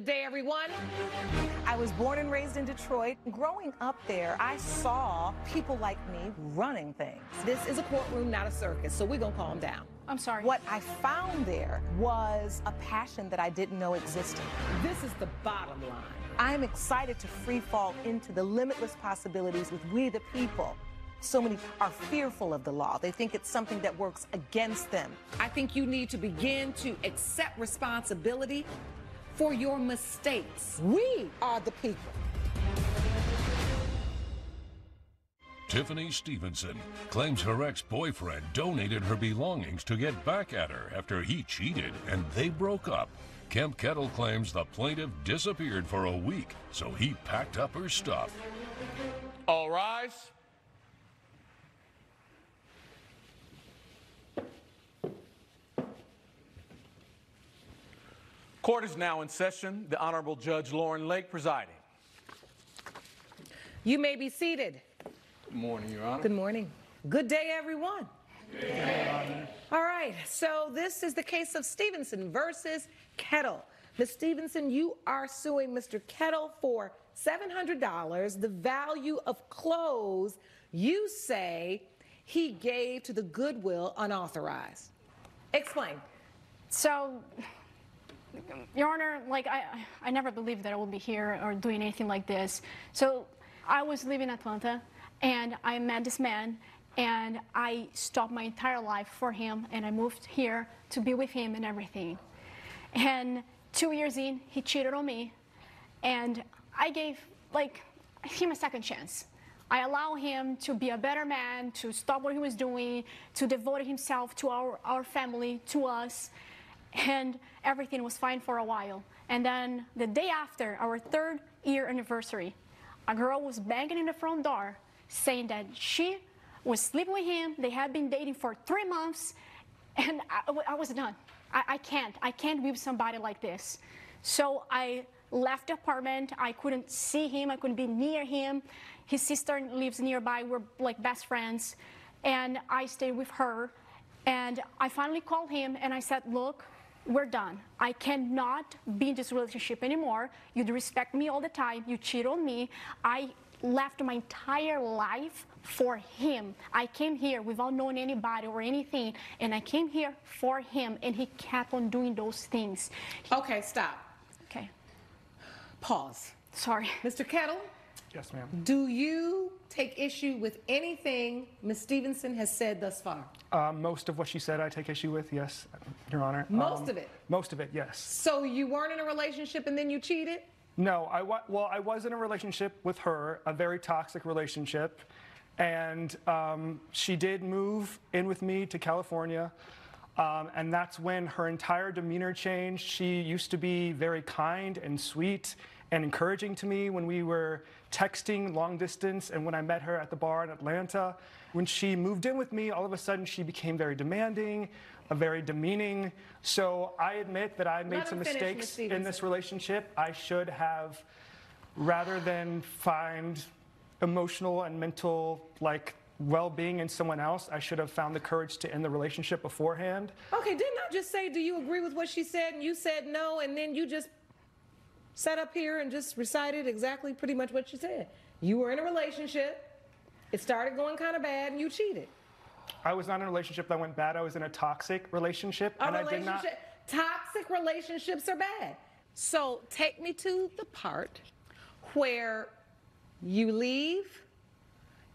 Good day, everyone. I was born and raised in Detroit. Growing up there, I saw people like me running things. This is a courtroom, not a circus, so we're going to calm down. I'm sorry. What I found there was a passion that I didn't know existed. This is the bottom line. I'm excited to free fall into the limitless possibilities with we the people. So many are fearful of the law. They think it's something that works against them. I think you need to begin to accept responsibility for your mistakes. We are the people. Tiffany Stevenson claims her ex boyfriend donated her belongings to get back at her after he cheated and they broke up. Kemp Kettle claims the plaintiff disappeared for a week, so he packed up her stuff. All rise. Court is now in session. The Honorable Judge Lauren Lake presiding. You may be seated. Good morning, Your Honor. Good morning. Good day, everyone. Good day, All right, so this is the case of Stevenson versus Kettle. Ms. Stevenson, you are suing Mr. Kettle for $700, the value of clothes you say he gave to the Goodwill unauthorized. Explain. So, Your Honor, like I, I never believed that I would be here or doing anything like this. So, I was living in Atlanta, and I met this man, and I stopped my entire life for him, and I moved here to be with him and everything. And two years in, he cheated on me, and I gave like him a second chance. I allow him to be a better man, to stop what he was doing, to devote himself to our, our family, to us, and everything was fine for a while. And then the day after our third year anniversary, a girl was banging in the front door saying that she was sleeping with him. They had been dating for three months, and I, I was done. I, I can't. I can't be with somebody like this. So I left the apartment. I couldn't see him. I couldn't be near him. His sister lives nearby. We're like best friends. And I stayed with her. And I finally called him and I said, Look, we're done. I cannot be in this relationship anymore. You disrespect me all the time. You cheat on me. I left my entire life for him. I came here without knowing anybody or anything, and I came here for him, and he kept on doing those things. Okay, stop. Okay, Pause. sorry. Mr. Kettle, Yes, ma'am. do you take issue with anything Ms. Stevenson has said thus far? Uh, most of what she said, I take issue with. Yes, Your Honor. Most Um, of it? Most of it, yes. So you weren't in a relationship and then you cheated? No, I wa- well, I was in a relationship with her, a very toxic relationship, and um, she did move in with me to California. Um, and that's when her entire demeanor changed. She used to be very kind and sweet and encouraging to me when we were texting long distance and when I met her at the bar in Atlanta. When she moved in with me, all of a sudden she became very demanding, very demeaning. So I admit that I made Let some finish, mistakes in this relationship. I should have, rather than find emotional and mental like well-being in someone else, I should have found the courage to end the relationship beforehand. Okay, didn't I just say, do you agree with what she said? And you said no, and then you just sat up here and just recited exactly pretty much what she said. You were in a relationship, it started going kind of bad, and you cheated. I was not in a relationship that went bad. I was in a toxic relationship, A and I did not. toxic relationships are bad. So take me to the part where you leave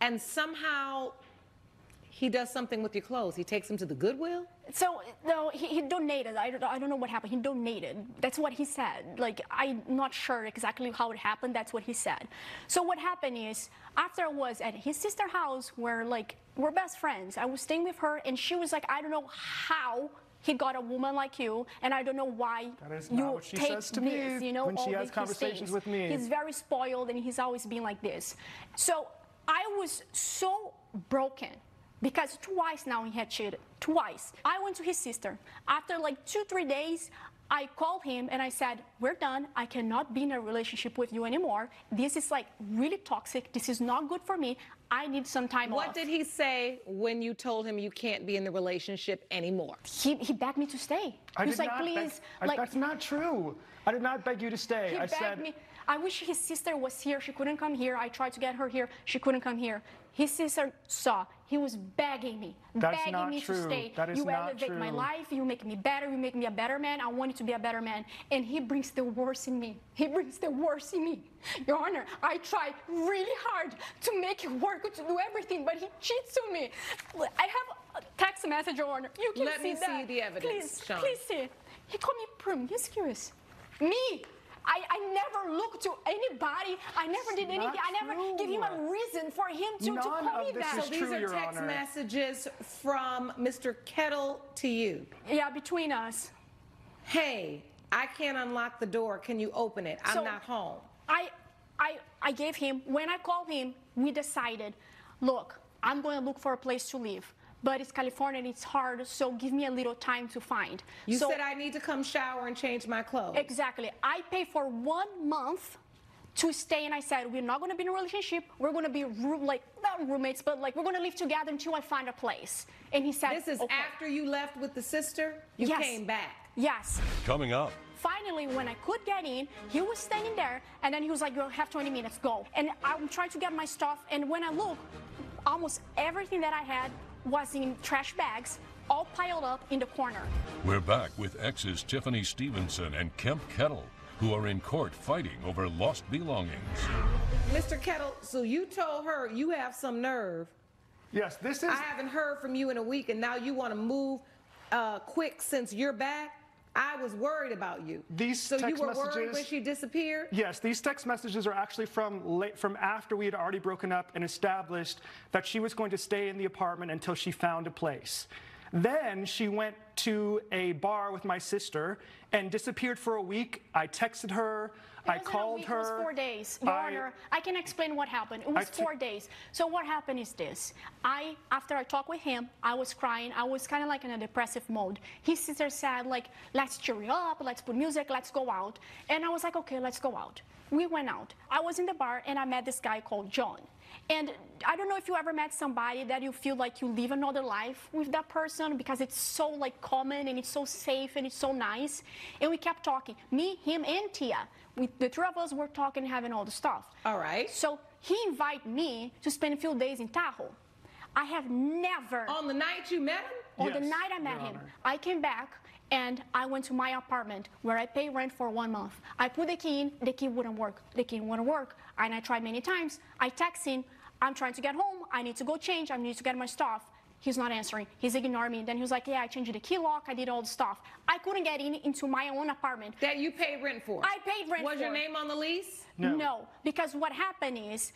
and somehow he does something with your clothes. He takes them to the Goodwill. So no, he, he donated. I don't, I don't know what happened. He donated. That's what he said. Like I'm not sure exactly how it happened. That's what he said. So what happened is after I was at his sister's house, where like we're best friends. I was staying with her, and she was like, I don't know how. He got a woman like you, and I don't know why That is you not take says to this. me You know, when she all has these conversations with me. He's very spoiled, and he's always been like this. So I was so broken because twice now he had cheated. Twice. I went to his sister. After like two, three days, I called him and I said, We're done. I cannot be in a relationship with you anymore. This is like really toxic. This is not good for me. I need some time What off. What did he say when you told him you can't be in the relationship anymore? he, he begged me to stay. I he was like, not beg- please, I- like that's not true. I did not beg you to stay. he I begged said me. I wish his sister was here. She couldn't come here. I tried to get her here. She couldn't come here. His sister saw. He was begging me, That's begging not me true. to stay. That is you not elevate my life. You make me better. You make me a better man. I want you to be a better man. And he brings the worst in me. He brings the worst in me. Your Honor, I tried really hard to make it work, to do everything, but he cheats on me. I have a text message, Your Honor. You can Let see me see that. the evidence, Please, Sean. please see. He called me promiscuous. Me. I, I never looked to anybody. I never did not anything. I never true. gave him a reason for him to, to None call of me this that. is So these true, are Your text Honor. messages from Mr. Kettle to you. Yeah, between us. Hey, I can't unlock the door. Can you open it? I'm So- not home. I, I, I gave him, when I called him, we decided, look, I'm going to look for a place to live. But it's California and it's hard, so give me a little time to find. You so, said I need to come shower and change my clothes. Exactly. I pay for one month to stay, and I said, we're not going to be in a relationship. We're going to be room, like, not roommates, but like, we're going to live together until I find a place. And he said, This is okay. after you left with the sister? You Yes. came back. Yes. Coming up. Finally, when I could get in, he was standing there, and then he was like, "You have 20 minutes, go." And I'm trying to get my stuff, and when I look, almost everything that I had was in trash bags, all piled up in the corner. We're back with exes Tiffany Stevenson and Kemp Kettle, who are in court fighting over lost belongings. Mr. Kettle, so you told her you have some nerve. yes, this is I haven't heard from you in a week, and now you want to move uh, quick since you're back. I was worried about you. These so you text were worried when she disappeared. Yes, these text messages are actually from late, from after we had already broken up and established that she was going to stay in the apartment until she found a place. Then she went to a bar with my sister and disappeared for a week. I texted her. I called her. It was four days. Your I- Honor, I can explain what happened. It was four days. So what happened is this. I, after I talked with him, I was crying. I was kind of like in a depressive mode. His sister said, like, let's cheer you up, let's put music, let's go out. And I was like, okay, let's go out. We went out. I was in the bar and I met this guy called John. And I don't know if you ever met somebody that you feel like you live another life with that person because it's so like common and it's so safe and it's so nice. And we kept talking, me, him, and Tia. We, the three of us were talking, having all the stuff. All right. So he invited me to spend a few days in Tahoe. I have never, On the night you met him? on the night I met Your him, Honor. I came back and I went to my apartment where I pay rent for one month. I put the key in, the key wouldn't work. The key wouldn't work. And I tried many times. I text him, I'm trying to get home. I need to go change. I need to get my stuff. He's not answering. He's ignoring me. And Then he was like, Yeah, I changed the key lock. I did all the stuff. I couldn't get in into my own apartment. That you paid rent for? I paid rent Was your name on the lease? No. no. because what happened is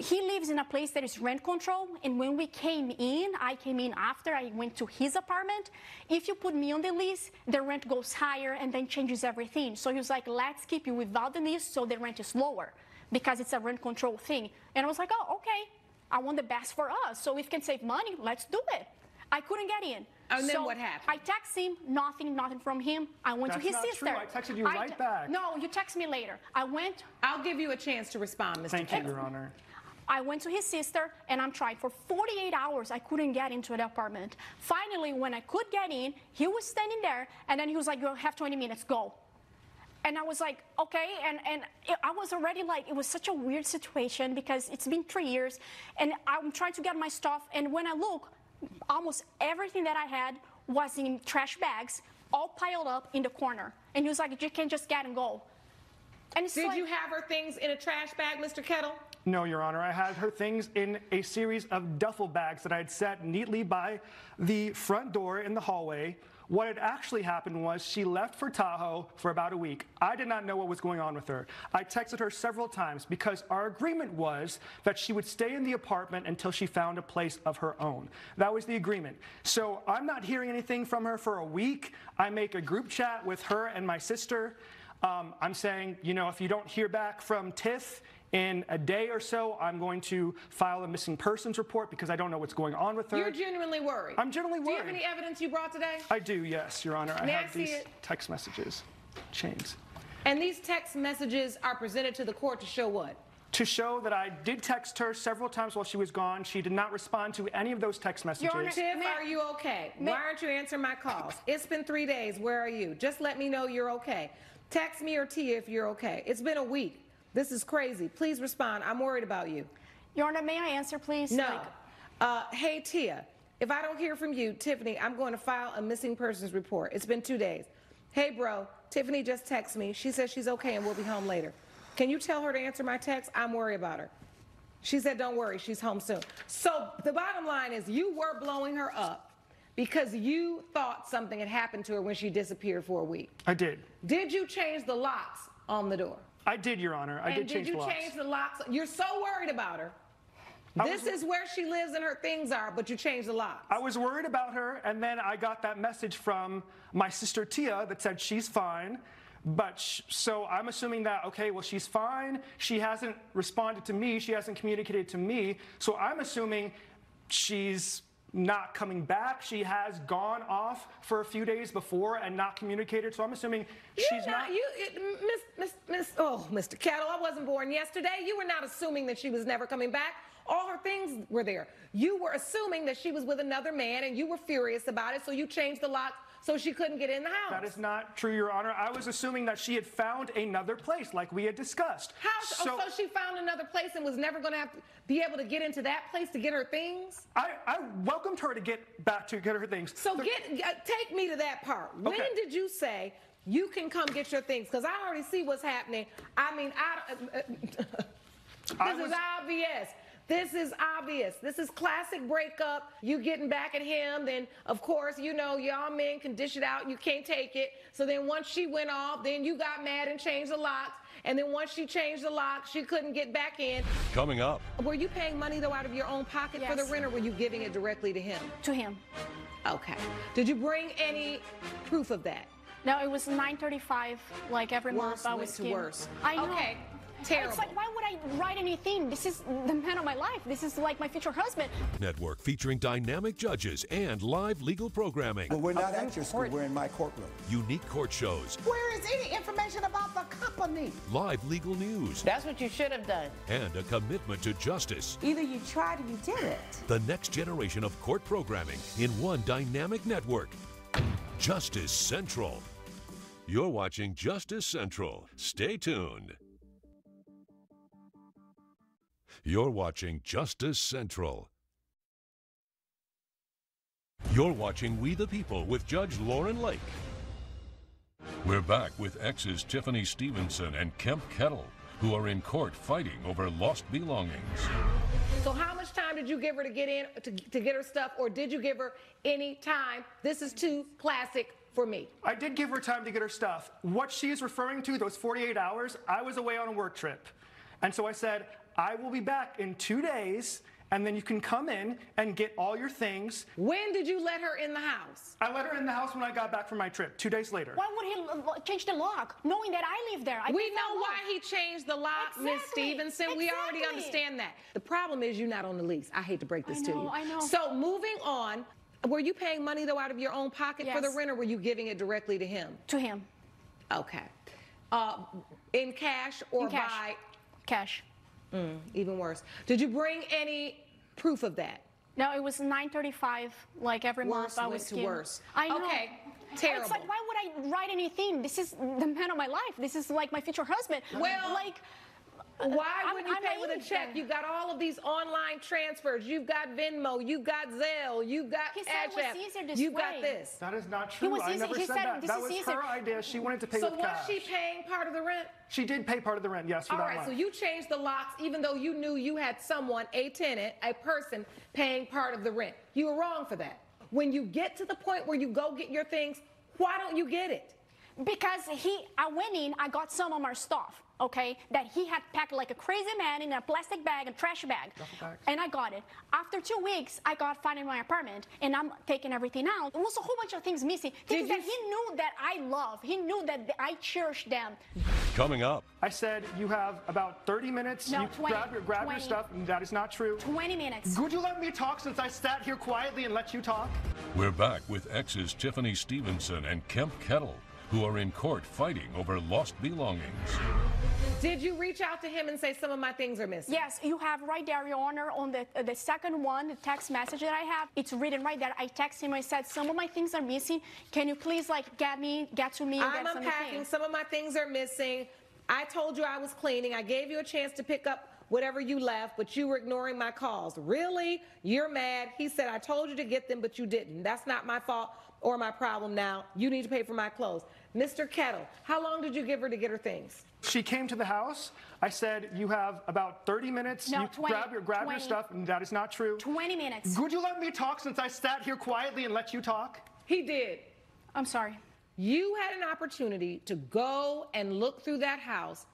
he lives in a place that is rent control, and when we came in, I came in after I went to his apartment. If you put me on the lease, the rent goes higher and then changes everything. So he was like, "Let's keep you without the lease, so the rent is lower, because it's a rent control thing." And I was like, "Oh, okay. I want the best for us, so if we can save money, let's do it." I couldn't get in. And then So what happened? I text him, nothing, nothing from him. I went That's to his not sister. true. I texted you right te- back. No, you text me later. I went, I'll give you a chance to respond, Mr. Thank you, Your Honor. I went to his sister and I'm trying for 48 hours. I couldn't get into the apartment. Finally, when I could get in, he was standing there and then he was like, You have 20 minutes, go. And I was like, okay. And, and it, I was already like, it was such a weird situation because it's been three years and I'm trying to get my stuff. And when I look, almost everything that I had was in trash bags, all piled up in the corner. And he was like, you can't just get and go. And it's Did like, you have her things in a trash bag, Mr. Kettle? No, Your Honor. I had her things in a series of duffel bags that I had set neatly by the front door in the hallway. What had actually happened was she left for Tahoe for about a week. I did not know what was going on with her. I texted her several times because our agreement was that she would stay in the apartment until she found a place of her own. That was the agreement. So I'm not hearing anything from her for a week. I make a group chat with her and my sister. Um, I'm saying, you know, if you don't hear back from Tiff in a day or so, I'm going to file a missing persons report because I don't know what's going on with her. You're genuinely worried. I'm genuinely worried. Do you have any evidence you brought today? I do, yes, Your Honor. I May I have see these it? text messages. chains. And these text messages are presented to the court to show what? To show that I did text her several times while she was gone. She did not respond to any of those text messages. Honor, Tiff, are you okay? Why aren't you answering my calls? It's been three days. Where are you? Just let me know you're okay. Text me or Tia if you're okay. It's been a week. This is crazy. Please respond. I'm worried about you. Your Honor, may I answer, please? No. Like, Uh, hey, Tia, if I don't hear from you, Tiffany, I'm going to file a missing persons report. It's been two days. Hey, bro, Tiffany just texted me. She says she's okay and we'll be home later. Can you tell her to answer my text? I'm worried about her. She said, don't worry, she's home soon. So the bottom line is you were blowing her up because you thought something had happened to her when she disappeared for a week. I did. Did you change the locks on the door? I did, Your Honor. I and did change you the locks. change the locks? You're so worried about her. I This was- is where she lives and her things are, but you changed the locks. I was worried about her, and then I got that message from my sister Tia that said she's fine. But sh- so I'm assuming that, okay, well, she's fine. She hasn't responded to me. She hasn't communicated to me. So I'm assuming she's not coming back. She has gone off for a few days before and not communicated. So I'm assuming You're she's not. You, it, Miss, Miss, Miss. Oh, Mr. Kettle, I wasn't born yesterday. You were not assuming that she was never coming back. All her things were there. You were assuming that she was with another man, and you were furious about it. So you changed the lock so she couldn't get in the house. that is not true, Your Honor. I was assuming that she had found another place, like we had discussed. How? So, so she found another place and was never going to have to be able to get into that place to get her things. I, I welcomed her to get back to get her things. So The- get uh, take me to that part. When Okay. did you say you can come get your things? Because I already see what's happening. I mean, I. Uh, uh, this I is was- obvious. This is obvious. This is classic breakup. You getting back at him, then of course you know y'all men can dish it out. You can't take it. So then once she went off, then you got mad and changed the locks. And then once she changed the lock, she couldn't get back in. Coming up, Were you paying money though out of your own pocket for the Yes. rent, or were you giving it directly to him? to him. Okay. Did you bring any proof of that? No, it was 9:35, like every Worse month. I was to given- worse. I know. Okay, It's like, why would I write anything? This is the man of my life. This is like my future husband. network featuring dynamic judges and live legal programming, Well, we're not at your school, we're in my courtroom. unique court shows, Where is any information about the company? live legal news, That's what you should have done. and a commitment to justice. Either you tried or you did it. The next generation of court programming in one dynamic network. Justice Central. You're watching Justice Central. Stay tuned. You're watching Justice Central. You're watching We the People with Judge Lauren Lake. We're back with exes Tiffany Stevenson and Kemp Kettle, who are in court fighting over lost belongings. So how much time did you give her to get in to, to get her stuff, or did you give her any time? This is too classic for me. I did give her time to get her stuff. What she is referring to, those 48 hours, I was away on a work trip. And so I said, I will be back in two days, and then you can come in and get all your things. When did you let her in the house? I let her in the house when I got back from my trip, two days later. Why would he l- l- change the lock, knowing that I live there? I We know why he changed the lock, Miss Exactly. Stevenson. We already understand that. The problem is you're not on the lease. I hate to break this I to you. I know. So moving on, were you paying money though out of your own pocket for the rent, or were you giving it directly to him? To him, Okay. Uh, in cash or in cash. by Cash. Mm, even worse. Did you bring any proof of that? No, it was 9:35, like every Worse month. I was to worse. I know. Okay, It's terrible. like, why would I write anything? This is the man of my life. This is like my future husband. Well, like. Uh, why I'm- wouldn't you I'm pay with a check? then. You've got all of these online transfers. You've got Venmo. You've got Zelle. You've got Cash App. this You've got this. That is not true. was I easy- never he said said that. this That is was easier. her idea. She wanted to pay So with was cash. she paying part of the rent? She did pay part of the rent, yes, for All that right, month. so you changed the locks even though you knew you had someone, a tenant, a person paying part of the rent. You were wrong for that. When you get to the point where you go get your things, why don't you get it? Because he, I went in, I got some of my stuff, okay, that he had packed like a crazy man in a plastic bag, a trash bag. And I got it. After two weeks, I got found in my apartment and I'm taking everything out. It was a whole bunch of things missing. Things that he knew that I love. He knew that I cherish them. Coming up, I said you have about 30 minutes. No, you 20, grab your grab your stuff, that is not true. 20 minutes. Would you let me talk since I sat here quietly and let you talk? we're back with exes Tiffany Stevenson and Kemp Kettle, who are in court fighting over lost belongings. Did you reach out to him and say some of my things are missing? Yes, you have right there, Your Honor, on the uh, the second one, the text message that I have. It's written right there. I text him. I said some of my things are missing. Can you please like get me, get to me, I'm get some unpacking. Some of my things are missing. I told you I was cleaning. I gave you a chance to pick up whatever you left, but you were ignoring my calls. Really? You're mad. He said, I told you to get them, but you didn't. That's not my fault or my problem now. You need to pay for my clothes. Mr. Kettle, how long did you give her to get her things? She came to the house. I said, "You have about 30 minutes. No, you 20, grab your grab 20. your stuff." And that is not true. 20 minutes. Would you let me talk since I sat here quietly and let you talk? He did. I'm sorry. You had an opportunity to go and look through that house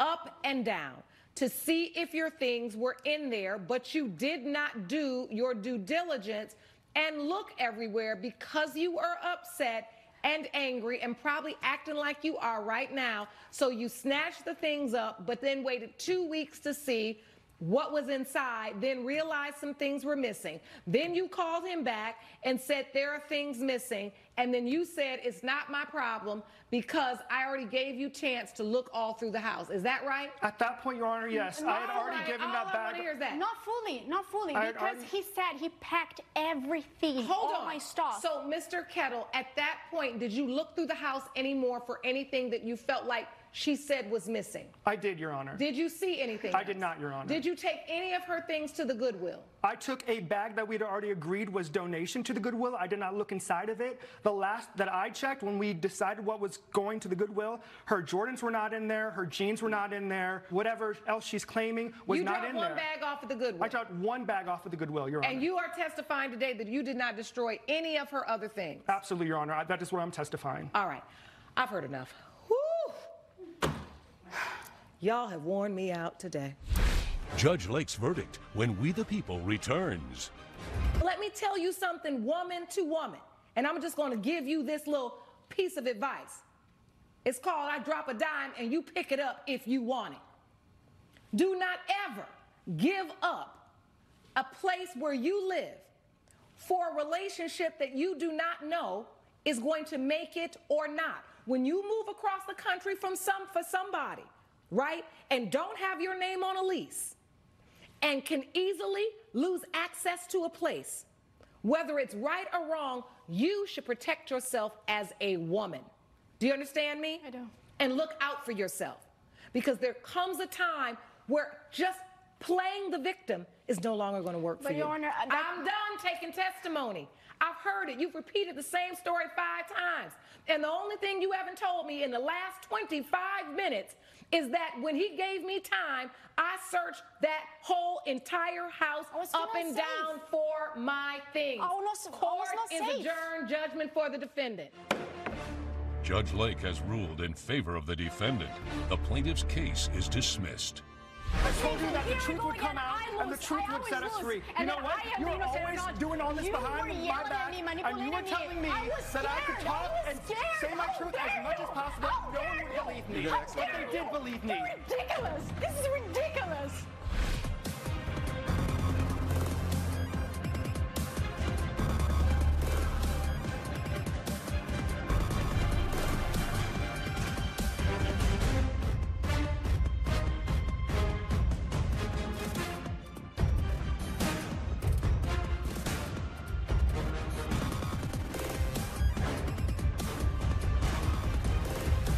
up and down to see if your things were in there, but you did not do your due diligence and look everywhere because you were upset and angry and probably acting like you are right now. So you snatched the things up, but then waited two weeks to see what was inside, then realized some things were missing. Then you called him back and said there are things missing, and then you said it's not my problem because I already gave you chance to look all through the house. Is that right? At that point, Your Honor, yes, I had already right, given all that I bag. wanna hear is that. Not fully, not fully, I- because I- he said he packed everything, Hold all on. my stuff. So, Mr. Kettle, at that point, did you look through the house anymore for anything that you felt like she said was missing? I did, Your Honor. Did you see anything? I else? did not, Your Honor. Did you take any of her things to the Goodwill? I took a bag that we'd already agreed was donation to the Goodwill. I did not look inside of it. The last that I checked, when we decided what was going to the Goodwill, her Jordans were not in there, her jeans were not in there, whatever else she's claiming was you not dropped in one there. bag off of the Goodwill. I dropped one bag off of the Goodwill, Your Honor. and you are testifying today that you did not destroy any of her other things. Absolutely, Your Honor. I- That is what I'm testifying. All right. I've heard enough. Y'all have worn me out today. Judge Lake's verdict when We the People returns. Let me tell you something, woman to woman. And I'm just going to give you this little piece of advice. It's called I drop a dime and you pick it up if you want it. Do not ever give up a place where you live for a relationship that you do not know is going to make it or not. When you move across the country from some for somebody, right? And don't have your name on a lease and can easily lose access to a place, whether it's right or wrong, you should protect yourself as a woman. Do you understand me? I do. And look out for yourself because there comes a time where just playing the victim is no longer going to work for But, you. Your Honor, uh, that- I'm done taking testimony. I've heard it. You've repeated the same story five times. And the only thing you haven't told me in the last 25 minutes is that when he gave me time, I searched that whole entire house I up and safe. down for my things. I was not- Court was not is safe. adjourned. Judgment for the defendant. Judge Lake has ruled in favor of the defendant. The plaintiff's case is dismissed. I told you that the truth would come out and the truth would set us free. You know what? You were always doing all this behind my back, me, and you were telling me that I could talk and say my truth as much as possible. No one would believe me. But they did believe me. Ridiculous. This is ridiculous.